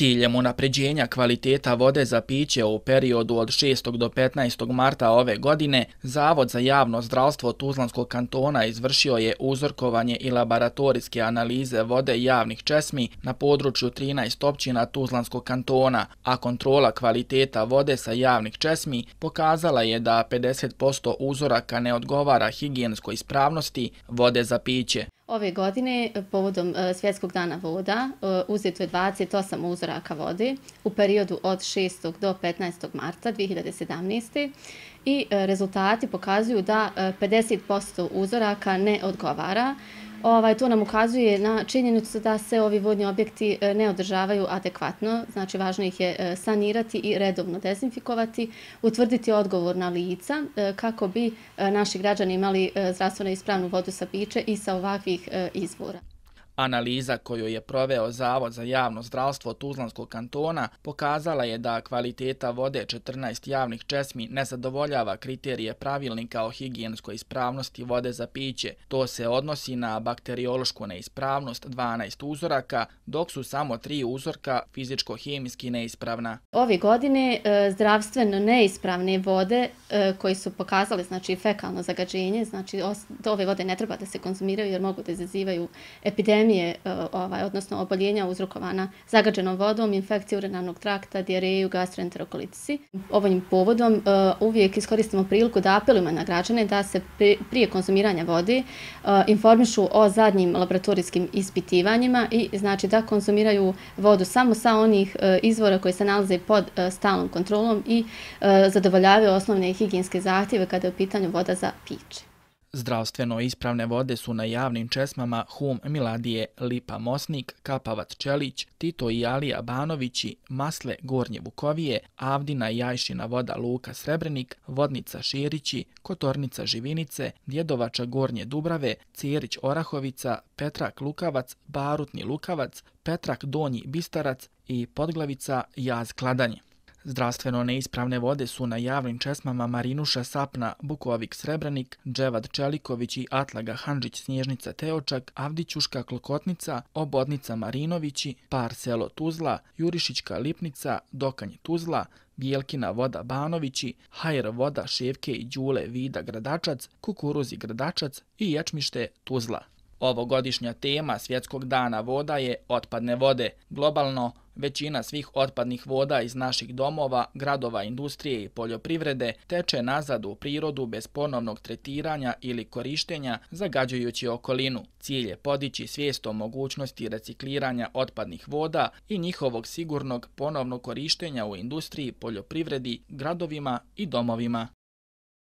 ciljem unapređenja kvaliteta vode za piće u periodu od 6. do 15. marta ove godine, Zavod za javno zdravstvo Tuzlanskog kantona izvršio je uzorkovanje i laboratorijske analize vode javnih česmi na području 13 općina Tuzlanskog kantona, a kontrola kvaliteta vode sa javnih česmi pokazala je da 50% uzoraka ne odgovara higijenskoj ispravnosti vode za piće. Ove godine, eh, povodom eh, Svjetskog dana voda, eh, uzeto je 28 uzoraka vode u periodu od 6. do 15. marta 2017. I rezultati pokazuju da 50% uzoraka ne odgovara Ovaj, to nam ukazuje na činjenicu da se ovi vodni objekti e, ne održavaju adekvatno, znači važno ih je e, sanirati i redovno dezinfikovati, utvrditi odgovor na lica e, kako bi naši građani imali zdravstveno ispravnu vodu sa piće i sa ovakvih izvora. Analiza koju je proveo Zavod za javno zdravstvo Tuzlanskog kantona pokazala je da kvaliteta vode 14 javnih česmi ne zadovoljava kriterije pravilnika o higijenskoj ispravnosti vode za piće. To se odnosi na bakteriološku neispravnost 12 uzoraka, dok su samo tri uzorka fizičko-hemijski neispravna. Ove godine e, zdravstveno neispravne vode e, koji su pokazali znači, fekalno zagađenje, znači ove vode ne treba da se konzumiraju jer mogu da izazivaju epidemiju epidemije, e, ovaj, odnosno oboljenja uzrokovana zagađenom vodom, infekcije urinarnog trakta, diareju, gastroenterokolitisi. Ovim povodom e, uvijek iskoristimo priliku da apelujemo na građane da se prije konzumiranja vode e, informišu o zadnjim laboratorijskim ispitivanjima i znači da konzumiraju vodu samo sa onih izvora koji se nalaze pod stalnom kontrolom i zadovoljavaju osnovne higijenske zahtjeve kada je u pitanju voda za piće. Zdravstveno ispravne vode su na javnim česmama Hum Miladije Lipa Mosnik, Kapavac Čelić, Tito i Alija Banovići, Masle Gornje Vukovije, Avdina i Jajšina voda Luka Srebrenik, Vodnica Širići, Kotornica Živinice, Djedovača Gornje Dubrave, Cerić Orahovica, Petrak Lukavac, Barutni Lukavac, Petrak Donji Bistarac i Podglavica Jaz Kladanje. Zdravstveno neispravne vode su na javnim česmama Marinuša Sapna, Bukovik Srebranik, Dževad Čeliković i Atlaga Hanžić Snježnica Teočak, Avdićuška Klokotnica, Obodnica Marinovići, Par selo Tuzla, Jurišićka Lipnica, Dokanj Tuzla, Bijelkina voda Banovići, Hajr voda Ševke i Đule Vida Gradačac, Kukuruzi Gradačac i Ječmište Tuzla. Ovogodišnja tema Svjetskog dana voda je otpadne vode. Globalno, većina svih otpadnih voda iz naših domova, gradova, industrije i poljoprivrede teče nazad u prirodu bez ponovnog tretiranja ili korištenja zagađujući okolinu. Cilj je podići svijest o mogućnosti recikliranja otpadnih voda i njihovog sigurnog ponovnog korištenja u industriji, poljoprivredi, gradovima i domovima.